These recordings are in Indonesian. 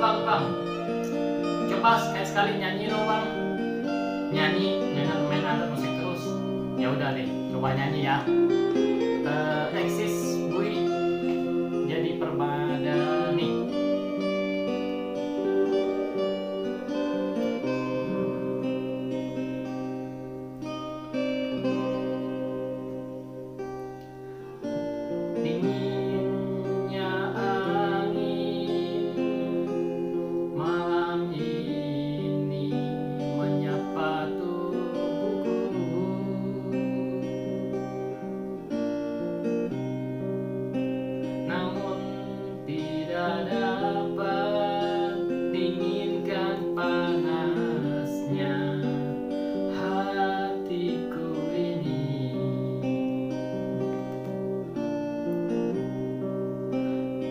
bang bang coba sekali sekali nyanyi dong bang. Nyanyi jangan main alat musik terus. Ya udah deh coba nyanyi ya. Eh,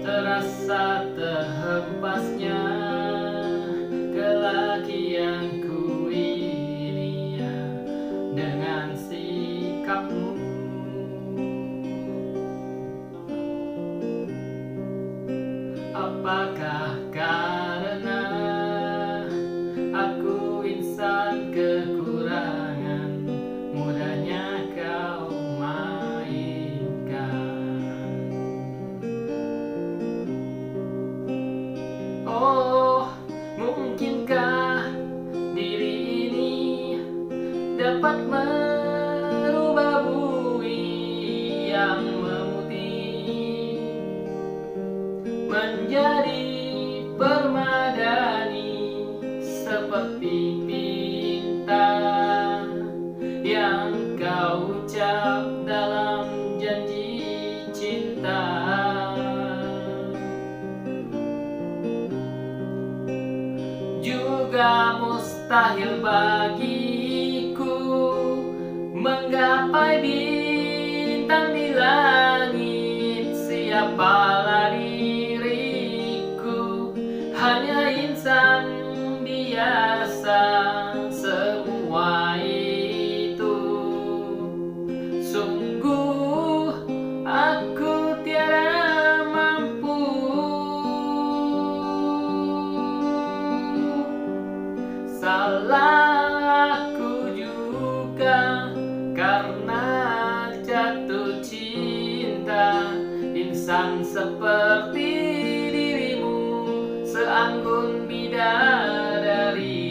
terasa terhempasnya dapat merubah bui yang memutih menjadi permadani seperti bintang yang kau ucap dalam janji cinta. juga mustahil bagiku menggapai bintang di langit. Siapalah diriku hanya insan biasa Insan seperti dirimu seanggun bidadari.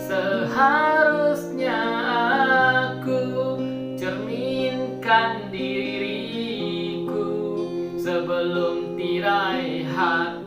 Seharusnya aku cerminkan diriku Sebelum tirai hati